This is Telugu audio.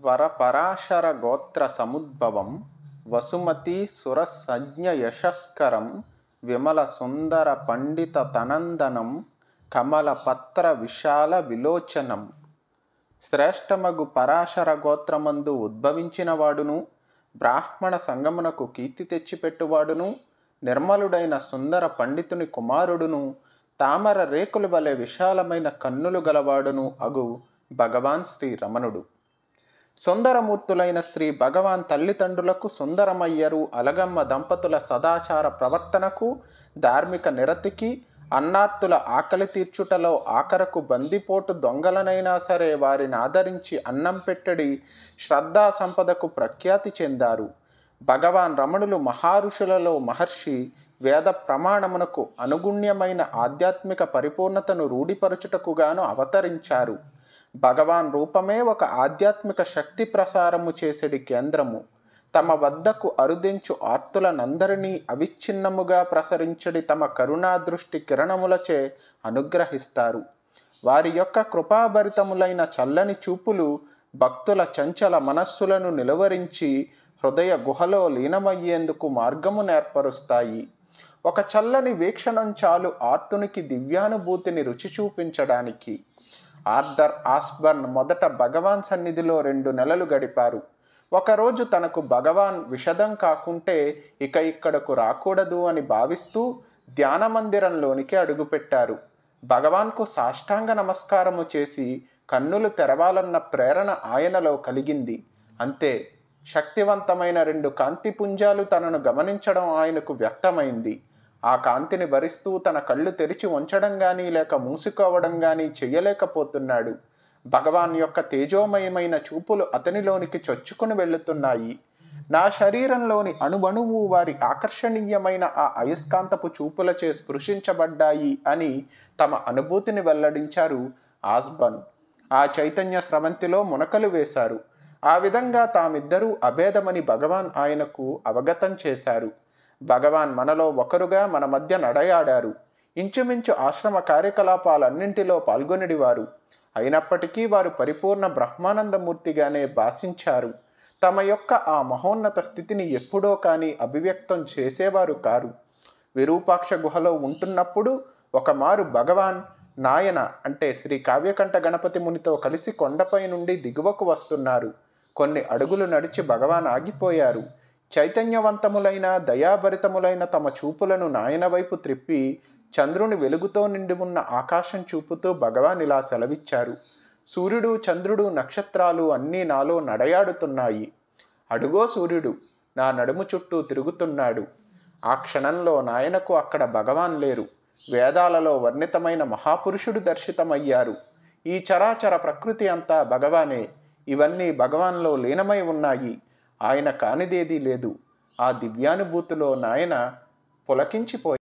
వరపరాశర గోత్ర సముద్భవం వసుమతి సురసజ్ఞయశస్కరం విమల సుందర పండిత తనందనం కమల పత్ర విశాల విలోచనం శ్రేష్టమగు పరాశర గోత్రమందు ఉద్భవించినవాడును బ్రాహ్మణ సంగమునకు కీర్తి తెచ్చిపెట్టువాడును నిర్మలుడైన సుందర పండితుని కుమారుడును తామర రేకుల వలె విశాలమైన కన్నులు గలవాడును అగు భగవాన్ శ్రీ రమణుడు సుందరమూర్తులైన శ్రీ భగవాన్ తల్లిదండ్రులకు సుందరమయ్యరు అలగమ్మ దంపతుల సదాచార ప్రవర్తనకు ధార్మిక నిరతికి అన్నార్తుల ఆకలి తీర్చుటలో ఆఖరకు బందిపోటు దొంగలనైనా సరే వారిని ఆదరించి అన్నం పెట్టడి శ్రద్ధా సంపదకు ప్రఖ్యాతి చెందారు. భగవాన్ రమణులు మహారుషులలో మహర్షి వేద ప్రమాణమునకు అనుగుణ్యమైన ఆధ్యాత్మిక పరిపూర్ణతను రూఢిపరచుటకుగాను అవతరించారు. భగవాన్ రూపమే ఒక ఆధ్యాత్మిక శక్తి ప్రసారము చేసేడి కేంద్రము. తమ వద్దకు అరుదించు ఆర్తులనందరినీ అవిచ్ఛిన్నముగా ప్రసరించడి తమ కరుణా దృష్టి కిరణములచే అనుగ్రహిస్తారు. వారి యొక్క కృపాభరితములైన చల్లని చూపులు భక్తుల చంచల మనస్సులను నిలువరించి హృదయ గుహలో లీనమయ్యేందుకు మార్గము నేర్పరుస్తాయి. ఒక చల్లని వీక్షణం చాలు ఆర్తునికి దివ్యానుభూతిని రుచి చూపించడానికి. ఆర్థర్ ఆస్బర్న్ మొదట భగవాన్ సన్నిధిలో రెండు నెలలు గడిపారు. ఒకరోజు తనకు భగవాన్ విషదం కాకుంటే ఇక ఇక్కడకు రాకూడదు అని భావిస్తూ ధ్యాన మందిరంలోనికి అడుగుపెట్టారు. భగవాన్కు సాష్టాంగ నమస్కారము చేసి కన్నులు తెరవాలన్న ప్రేరణ ఆయనలో కలిగింది. అంతే శక్తివంతమైన రెండు కాంతి పుంజాలు తనను గమనించడం ఆయనకు వ్యక్తమైంది. ఆ కాంతిని భరిస్తూ తన కళ్ళు తెరిచి ఉంచడం కానీ లేక మూసుకోవడం కానీ చెయ్యలేకపోతున్నాడు భగవాన్ యొక్క తేజోమయమైన చూపులు అతనిలోనికి చొచ్చుకుని వెళుతున్నాయి. నా శరీరంలోని అణువణువు వారి ఆకర్షణీయమైన ఆ అయస్కాంతపు చూపులచే స్పృశించబడ్డాయి అని తమ అనుభూతిని వెల్లడించారు ఆస్బన్. ఆ చైతన్య స్రవంతిలో మునకలు వేశారు. ఆ విధంగా తామిద్దరూ అభేదమని భగవాన్ ఆయనకు అవగతం చేశారు. భగవాన్ మనలో ఒకరుగా మన మధ్య నడయాడారు. ఇంచుమించు ఆశ్రమ కార్యకలాపాలన్నింటిలో పాల్గొనిడివారు. అయినప్పటికీ వారు పరిపూర్ణ బ్రహ్మానందమూర్తిగానే భాషించారు. తమ యొక్క ఆ మహోన్నత స్థితిని ఎప్పుడో కానీ అభివ్యక్తం చేసేవారు కారు. విరూపాక్ష గుహలో ఉంటున్నప్పుడు ఒకమారు భగవాన్ నాయన అంటే శ్రీ కావ్యకంఠ గణపతి మునితో కలిసి కొండపై నుండి దిగువకు వస్తున్నారు. కొన్ని అడుగులు నడిచి భగవాన్ ఆగిపోయారు. చైతన్యవంతములైన దయాభరితములైన తమ చూపులను నాయన వైపు త్రిప్పి చంద్రుని వెలుగుతో నిండి ఉన్న ఆకాశం చూపుతూ భగవాన్ ఇలా సెలవిచ్చారు. సూర్యుడు చంద్రుడు నక్షత్రాలు అన్నీ నాలో నడయాడుతున్నాయి. అడుగో సూర్యుడు నా నడుము చుట్టూ తిరుగుతున్నాడు. ఆ క్షణంలో నాయనకు అక్కడ భగవాన్ లేరు. వేదాలలో వర్ణితమైన మహాపురుషుడు దర్శితమయ్యారు. ఈ చరాచర ప్రకృతి అంతా భగవానే. ఇవన్నీ భగవాన్లో లీనమై ఉన్నాయి. ఆయన కానిదేదీ లేదు. ఆ దివ్యానుభూతిలో నాయన పులకించిపోయి